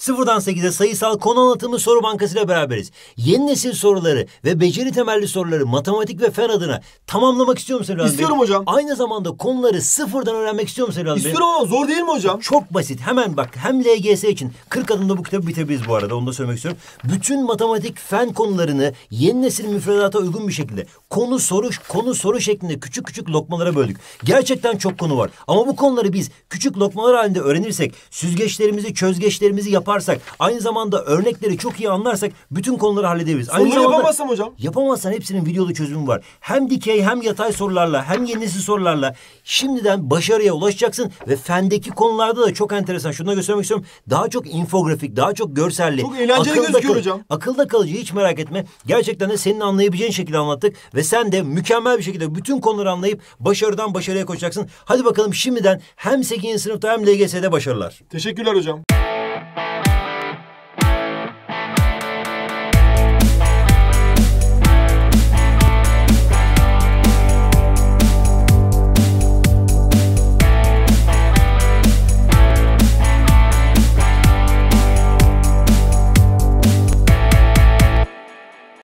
Sıfırdan 8'e sayısal konu anlatımı soru bankası ile beraberiz. Yeni nesil soruları ve beceri temelli soruları matematik ve fen adına tamamlamak istiyor musun Bey? İstiyorum hocam. Aynı zamanda konuları sıfırdan öğrenmek istiyor musun Bey? İstiyorum ama zor değil mi hocam? Çok basit. Hemen bak hem LGS için 40 adımda bu kitabı bitirebiliriz bu arada. Onu da söylemek istiyorum. Bütün matematik fen konularını yeni nesil müfredata uygun bir şekilde konu soru konu soru şeklinde küçük küçük lokmalara böldük. Gerçekten çok konu var. Ama bu konuları biz küçük lokmalar halinde öğrenirsek, süzgeçlerimizi, çözgeçlerimizi yaparsak, aynı zamanda örnekleri çok iyi anlarsak bütün konuları halledebiliriz. Aynı Soruları zamanda- yapamazsam hocam? Yapamazsan hepsinin videolu çözümü var. Hem dikey hem yatay sorularla hem yeni nesil sorularla şimdiden başarıya ulaşacaksın ve fendeki konularda da çok enteresan. Şunu da göstermek istiyorum. Daha çok infografik, daha çok görselli. Çok eğlenceli akılda gözüküyor kal- hocam. Akılda kalıcı hiç merak etme. Gerçekten de senin anlayabileceğin şekilde anlattık ve sen de mükemmel bir şekilde bütün konuları anlayıp başarıdan başarıya koşacaksın. Hadi bakalım şimdiden hem 8. sınıfta hem LGS'de başarılar. Teşekkürler hocam.